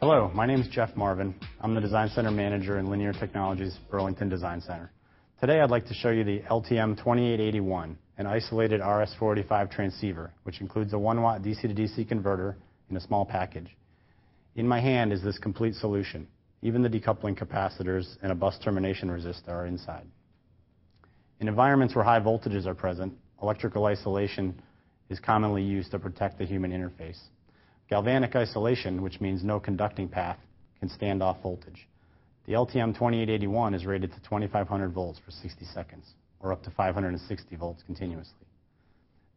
Hello, my name is Jeff Marvin. I'm the Design Center Manager in Linear Technology's Burlington Design Center. Today, I'd like to show you the LTM2881, an isolated RS-485 transceiver, which includes a 1-watt DC-to-DC converter in a small package. In my hand is this complete solution. Even the decoupling capacitors and a bus termination resistor are inside. In environments where high voltages are present, electrical isolation is commonly used to protect the human interface. Galvanic isolation, which means no conducting path, can stand off voltage. The LTM2881 is rated to 2,500 volts for 60 seconds, or up to 560 volts continuously.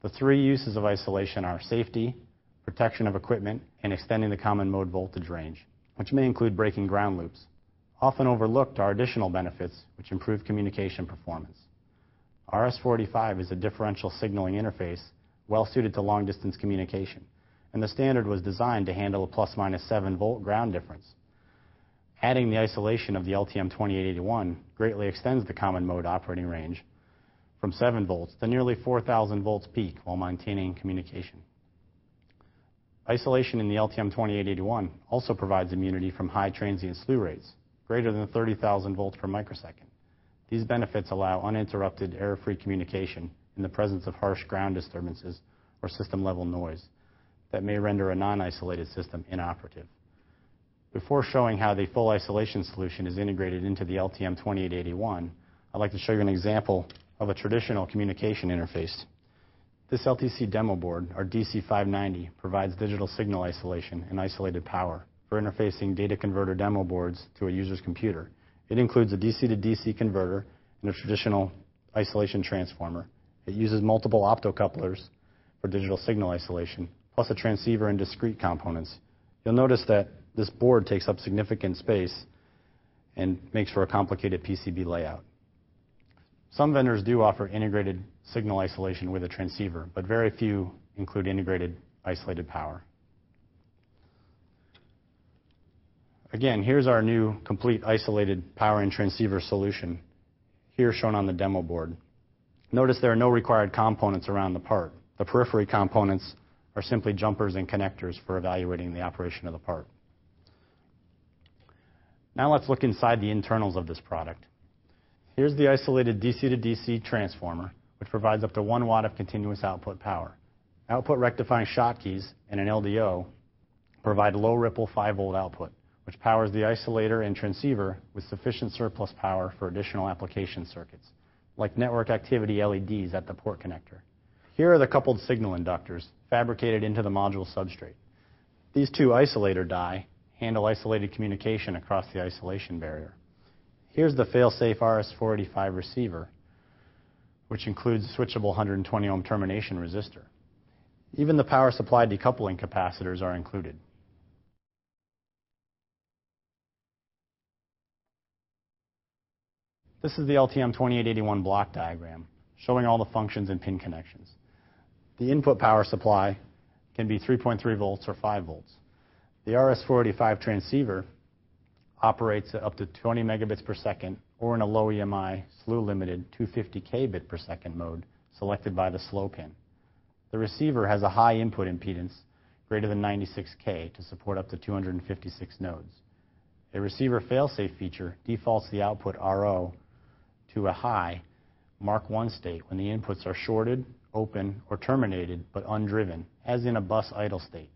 The three uses of isolation are safety, protection of equipment, and extending the common mode voltage range, which may include breaking ground loops. Often overlooked are additional benefits, which improve communication performance. RS-485 is a differential signaling interface well-suited to long-distance communication, and the standard was designed to handle a plus/minus 7-volt ground difference. Adding the isolation of the LTM2881 greatly extends the common mode operating range from 7 volts to nearly 4,000 volts peak while maintaining communication. Isolation in the LTM2881 also provides immunity from high transient slew rates, greater than 30,000 volts per microsecond. These benefits allow uninterrupted error-free communication in the presence of harsh ground disturbances or system-level noise that may render a non-isolated system inoperative. Before showing how the full isolation solution is integrated into the LTM2881, I'd like to show you an example of a traditional communication interface. This LTC demo board, our DC590, provides digital signal isolation and isolated power for interfacing data converter demo boards to a user's computer. It includes a DC-to-DC converter and a traditional isolation transformer. It uses multiple optocouplers for digital signal isolation, plus a transceiver and discrete components. You'll notice that this board takes up significant space and makes for a complicated PCB layout. Some vendors do offer integrated signal isolation with a transceiver, but very few include integrated isolated power. Again, here's our new complete isolated power and transceiver solution, here shown on the demo board. Notice there are no required components around the part. The periphery components are simply jumpers and connectors for evaluating the operation of the part. Now let's look inside the internals of this product. Here's the isolated DC-to-DC transformer, which provides up to 1 watt of continuous output power. Output rectifying Schottkys and an LDO provide low ripple 5-volt output, which powers the isolator and transceiver with sufficient surplus power for additional application circuits, like network activity LEDs at the port connector. Here are the coupled signal inductors fabricated into the module substrate. These two isolator die handle isolated communication across the isolation barrier. Here's the fail-safe RS-485 receiver, which includes switchable 120 ohm termination resistor. Even the power supply decoupling capacitors are included. This is the LTM2881 block diagram showing all the functions and pin connections. The input power supply can be 3.3 volts or 5 volts. The RS-485 transceiver operates at up to 20 megabits per second or in a low EMI slew-limited 250 kbit per second mode selected by the slow pin. The receiver has a high input impedance greater than 96K to support up to 256 nodes. A receiver fail-safe feature defaults the output RO to a high Mark 1 state when the inputs are shorted, open, or terminated, but undriven, as in a bus idle state.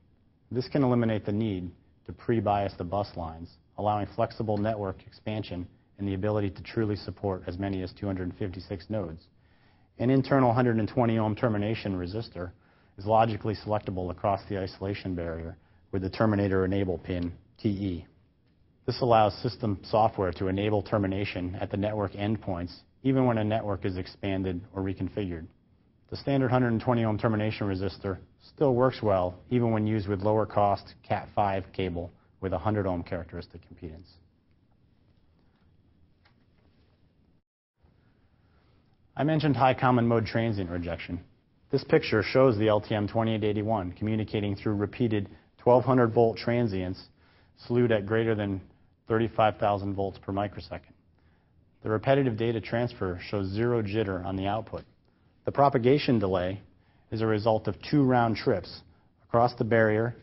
This can eliminate the need to pre-bias the bus lines, allowing flexible network expansion and the ability to truly support as many as 256 nodes. An internal 120 ohm termination resistor is logically selectable across the isolation barrier with the terminator enable pin TE. This allows system software to enable termination at the network endpoints, even when a network is expanded or reconfigured. The standard 120 ohm termination resistor still works well, even when used with lower cost Cat5 cable with 100 ohm characteristic impedance. I mentioned high common mode transient rejection. This picture shows the LTM2881 communicating through repeated 1,200 volt transients slewed at greater than 35,000 volts per microsecond. The repetitive data transfer shows zero jitter on the output. The propagation delay is a result of two round trips across the barrier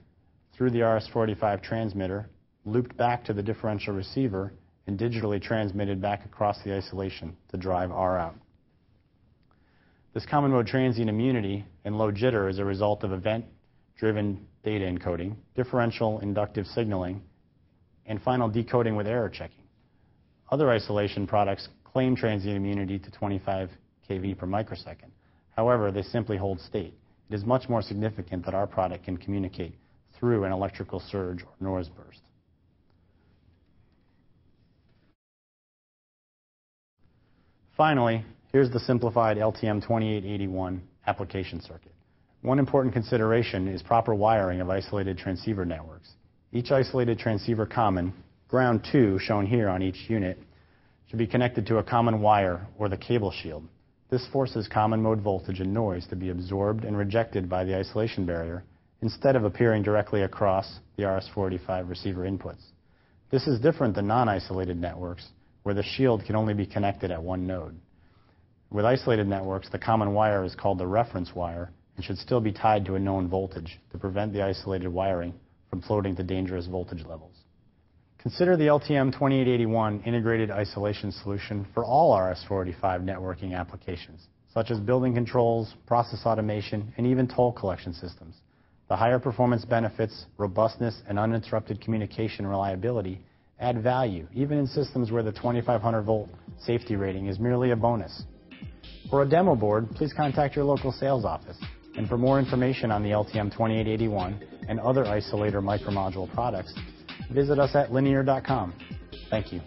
through the RS-485 transmitter looped back to the differential receiver, and digitally transmitted back across the isolation to drive R out. This common mode transient immunity and low jitter is a result of event-driven data encoding, differential inductive signaling, and final decoding with error checking. Other isolation products claim transient immunity to 25 kV per microsecond. However, they simply hold state. It is much more significant that our product can communicate through an electrical surge or noise burst. Finally, here's the simplified LTM-2881 application circuit. One important consideration is proper wiring of isolated transceiver networks. Each isolated transceiver common, ground 2 shown here on each unit, should be connected to a common wire or the cable shield. This forces common mode voltage and noise to be absorbed and rejected by the isolation barrier instead of appearing directly across the RS-485 receiver inputs. This is different than non-isolated networks, where the shield can only be connected at one node. With isolated networks, the common wire is called the reference wire and should still be tied to a known voltage to prevent the isolated wiring from floating to dangerous voltage levels. Consider the LTM-2881 integrated isolation solution for all RS-485 networking applications, such as building controls, process automation, and even toll collection systems. The higher performance benefits, robustness, and uninterrupted communication reliability add value, even in systems where the 2,500 volt safety rating is merely a bonus. For a demo board, please contact your local sales office. And for more information on the LTM-2881 and other isolator micromodule products, visit us at linear.com. Thank you.